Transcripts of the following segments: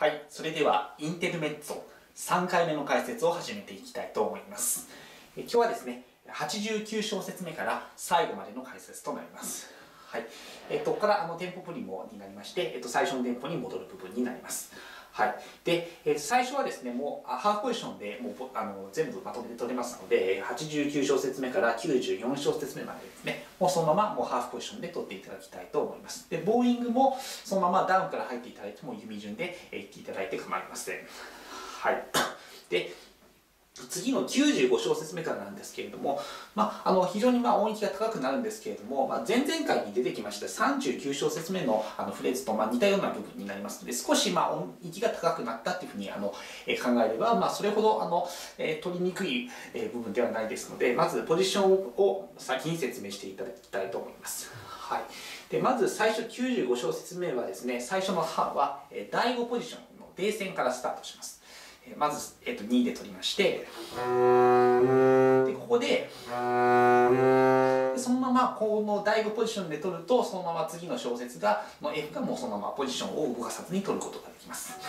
はい、それではインテルメッツォ3回目の解説を始めていきたいと思います。え今日はですね、89小節目から最後までの解説となります。はい、えっと、ここからあのテンポプリモになりまして、えっと、最初のテンポに戻る部分になります。はい、で、え最初はですね、もうハーフポジションでもうあの全部まとめて取れますので、89小節目から94小節目までですね、もうそのままもうハーフポジションで取っていただきたいと思います。で、ボーイングもそのままダウンから入っていただいても弓順でえーいっていただいて構いません。はい。で、次の95小節目からなんですけれども、まあ、あの非常にまあ音域が高くなるんですけれども、まあ、前々回に出てきました39小節目のあのフレーズとまあ似たような部分になりますので少しまあ音域が高くなったっていうふうにあの、え考えれば、まあ、それほどあの、えー取りにくい、部分ではないですのでまずポジションを先に説明していただきたいと思います。はい、でまず最初95小節目はですね最初の「は」は、第5ポジションの D 線からスタートします。まず、えー、と2で取りましてでここでそのままこの第5ポジションで取るとそのまま次の小節がの F がもうそのままポジションを動かさずに取ることができます。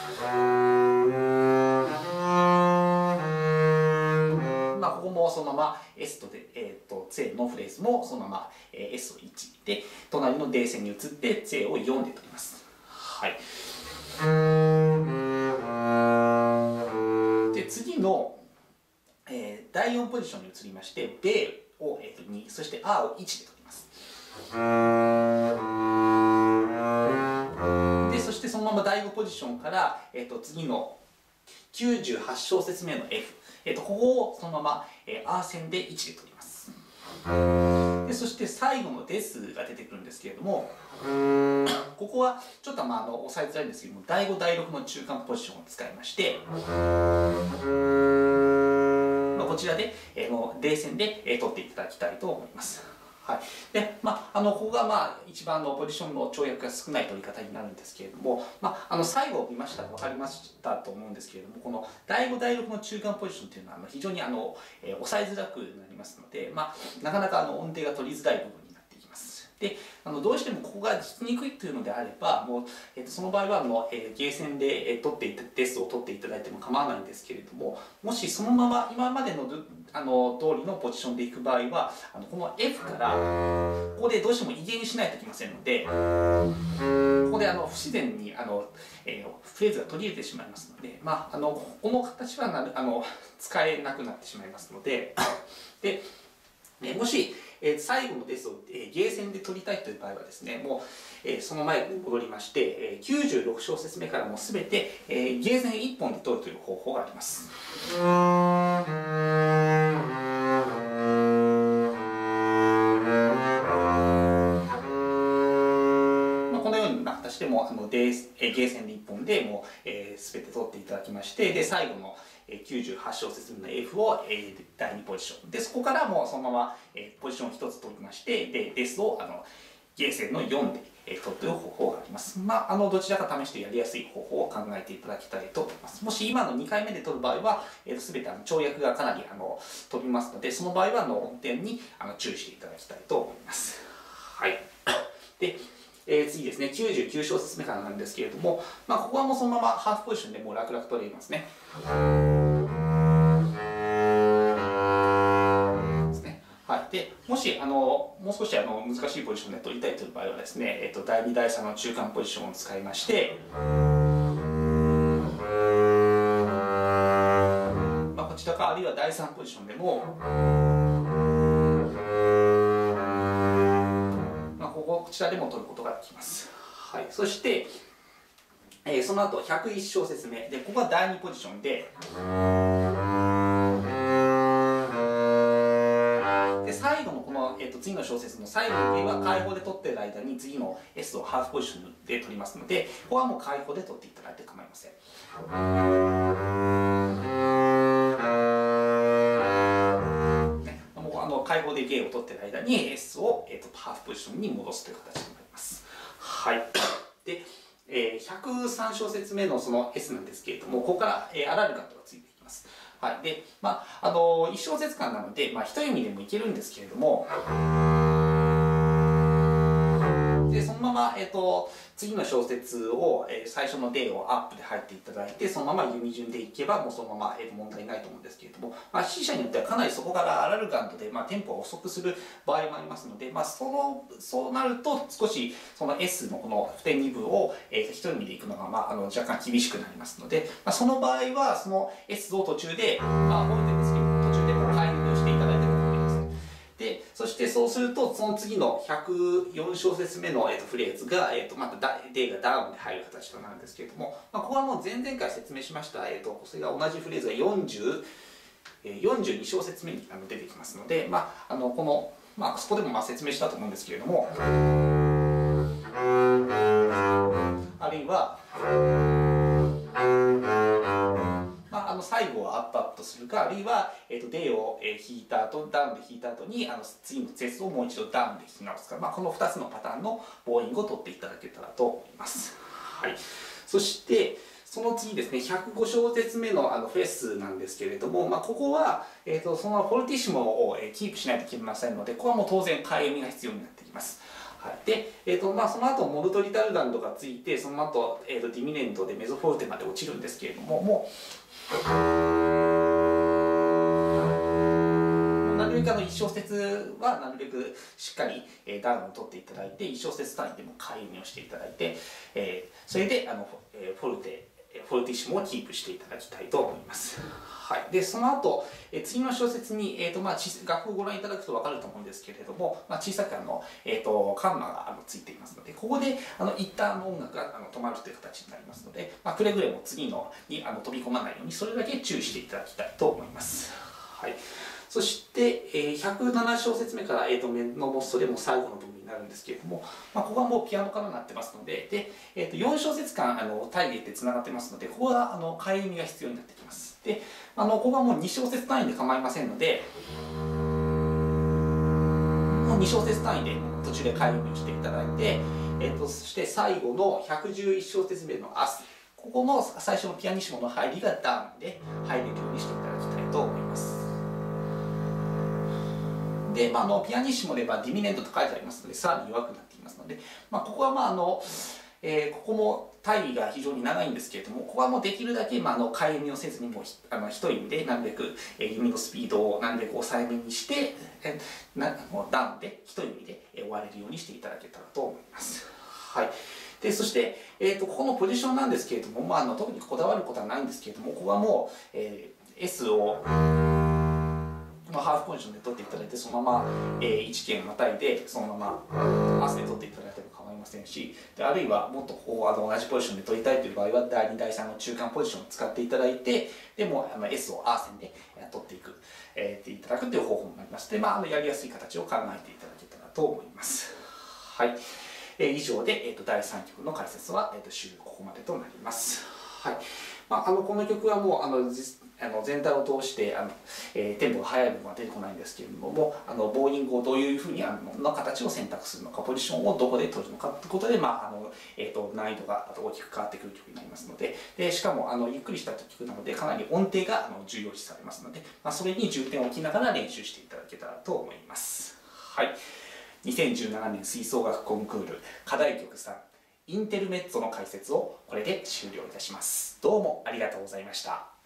まあ、ここもそのまま S とで、えー、と C のフレーズもそのまま、S を1で隣の D 線に移って C を4で取ります。はい、の、えー第4ポジションに移りまして「B」を、えー、と2そして「R」を1で取ります。でそしてそのまま第5ポジションから、えー、と次の98小節目の F、えー、とここをそのまま、えー、ア線で1で取りますでそして最後の「です」が出てくるんですけれどもここはちょっとまああの押さえづらいんですけども第5第6の中間ポジションを使いまして、まあ、こちらで、えー、の D 線で、えー取っていただきたいと思います。はい。でまあ、あのここが、まあ、一番のポジションの跳躍が少ない取り方になるんですけれども、まあ、あの最後見ましたら分かりましたと思うんですけれどもこの第5第6の中間ポジションというのは非常にあの、えー抑えづらくなりますので、まあ、なかなかあの音程が取りづらい部分になっていきます。であのどうしてもここが聞きにくいというのであればもう、えーとその場合はもう、えーゲーセンで、えー取っていたテストを取っていただいても構わないんですけれどももしそのまま今までのルあの通りのポジションでいく場合はあのこの F からここでどうしても威厳しないといけませんのでここであの不自然にあの、えーフレーズが途切れてしまいますので、まあ、あのこの形はなるあの使えなくなってしまいますのででえーもし、えー最後のテスを、えーゲーセンで取りたいという場合はですねもう、えーその前に戻りまして、えー96小節目からもう全て、えーゲーセン1本で取るという方法があります。で、えゲーセンで1本でもう、えー、全て取っていただきましてで最後の、えー98小節目の F を、えー第2ポジションでそこからもうそのまま、えーポジション1つ取りましてでデスをあのゲーセンの4で、えー取るという方法があります。まあ、あのどちらか試してやりやすい方法を考えていただきたいと思います。もし今の2回目で取る場合は、えー、と全てあの跳躍がかなりあの飛びますのでその場合はあの音程にあの注意していただきたいと思います。はい、でえー次ですね99小節目からなんですけれども、まあ、ここはもうそのままハーフポジションでもう楽々取れますね。ですねはい、でもしあのもう少しあの難しいポジションで取りたいという場合はですね、えー、と第2第3の中間ポジションを使いまして、まあ、こちらかあるいは第3ポジションでも、こちらでも取ることができます、はい、そして、えーその後101小節目。でここは第2ポジションで。で最後のこの、えー、と次の小節の最後の A は開放で取っている間に次の S をハーフポジションで取りますのでここはもう開放で取っていただいて構いません。あの解放でゲーを取ってる間に S を、えー、とハーフポジションに戻すという形になります。はい、で、えー103小節目のその S なんですけれどもここから、えーアラルカットがついていきます。はい、で、まあ、あの1小節間なので、まあ、一読みでもいけるんですけれどもでそのまま、えっと、次の小節を、えー、最初の D をアップで入っていただいて、そのまま弓順でいけば、もうそのまま、えー、問題ないと思うんですけれども、まあ、C 社によってはかなりそこからアラルガンドで、まあ、テンポが遅くする場合もありますので、まあ、その、そうなると少し、その S のこの不点2部を、えー、一人でいくのが、まあ、あの若干厳しくなりますので、まあ、その場合は、その S を途中で、まあ、覚えてるんですけど、で、そしてそうすると、その次の104小節目の、えー、とフレーズが、えー、とまた D がダウンで入る形となるんですけれども、まあ、ここはもう前々回説明しました、えー、とそれが同じフレーズが40、42小節目に出てきますので、まあ、あのこの、まあ、そこでもまあ説明したと思うんですけれども、あるいは、の最後はアップアップとするかあるいは、えーと、D を、えー、弾いた後ダウンで弾いた後にあの次の節をもう一度ダウンで弾き直すか、まあ、この2つのパターンのボーイングを取っていただけたらと思います。はい、そしてその次ですね105小節目のあのフェスなんですけれども、まあ、ここは、えーと、そのフォルティッシモを、えー、キープしないといけませんのでここはもう当然替えみが必要になってきます。はい、で、えーとまあ、その後モルトリタルダンドがついてその後、えーと、ディミネントでメゾフォルテまで落ちるんですけれどももうなるべくあの1小節はなるべくしっかり、え、ダウンを取っていただいて1小節単位でも介入をしていただいて、え、それであの、え、フォルテフォルティッシモをキープしていただきたいと思います。はい、でその後、え次の小説に、えーとまあ、楽譜をご覧いただくと分かると思うんですけれども、まあ、小さくあの、えーと、カンマがあのついていますのでここであの一旦の音楽があの止まるという形になりますので、まあ、くれぐれも次のにあの飛び込まないようにそれだけ注意していただきたいと思います。はいそして、えー、107小節目から、えーと、メノモストでも最後の部分になるんですけれども、まあ、ここはもうピアノからなってますのでで、えーと、4小節間あの体芸ってつながってますのでここはあの替え弓が必要になってきますであのここはもう2小節単位で構いませんのでもう2小節単位で途中で替え弓をしていただいて、えーと、そして最後の111小節目の「明日」ここの最初のピアニッシモの入りがダウンで入れるようにしていただきたいと思います。で、まあ、あのピアニッシモではディミネントと書いてありますのでさらに弱くなっていますので、まあ、ここはまああの、えー、ここも体位が非常に長いんですけれどもここはもうできるだけ、まあ、あの替え弓をせずにもうあの一弓でなるべく、えー、弓のスピードをなるべく抑えめにして、えー、なもうダウンで一弓で終われるようにしていただけたらと思います。はいでそして、えーと、ここのポジションなんですけれども、まあ、あの特にこだわることはないんですけれどもここはもう、えー、S を、ポジションで取っていただいてそのまま、えー、1剣またいでそのまま汗で取っていただいても構いませんしであるいはもっとこうあの同じポジションで取りたいという場合は第2第3の中間ポジションを使っていただいてでもあの S をアーセンで取っていく、えー、っていただくという方法もありまして、まあ、あのやりやすい形を考えていただけたらと思います。はいえ、以上で、えーと、第3曲の解説は、えーと、終了ここまでとなります。はいまあ、あのこの曲はもうあのあの全体を通してあの、えー、テンポが速い部分は出てこないんですけれどもあのボーイングをどういうふうにあのの形を選択するのかポジションをどこで取るのかということで、まああのえーと、難易度が大きく変わってくる曲になりますのででしかもあのゆっくりした曲なのでかなり音程があの重要視されますので、まあ、それに重点を置きながら練習していただけたらと思います。はい2017年吹奏楽コンクール課題曲3インテルメッツォの解説をこれで終了いたします。どうもありがとうございました。